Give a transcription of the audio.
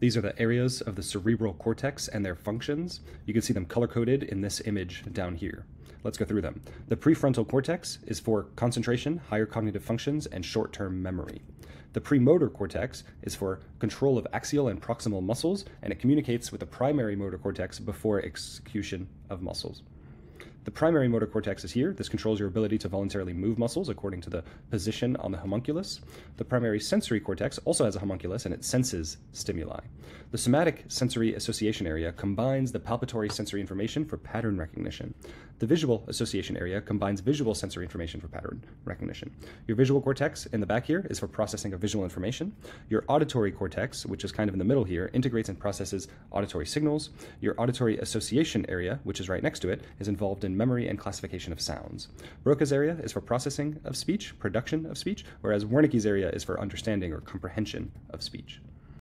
These are the areas of the cerebral cortex and their functions. You can see them color-coded in this image down here. Let's go through them. The prefrontal cortex is for concentration, higher cognitive functions, and short-term memory. The premotor cortex is for control of axial and proximal muscles, and it communicates with the primary motor cortex before execution of muscles. The primary motor cortex is here. This controls your ability to voluntarily move muscles according to the position on the homunculus. The primary sensory cortex also has a homunculus and it senses stimuli. The somatic sensory association area combines the palpatory sensory information for pattern recognition. The visual association area combines visual sensory information for pattern recognition. Your visual cortex in the back here is for processing of visual information. Your auditory cortex, which is kind of in the middle here, integrates and processes auditory signals. Your auditory association area, which is right next to it, is involved in memory and classification of sounds. Broca's area is for processing of speech, production of speech, whereas Wernicke's area is for understanding or comprehension of speech.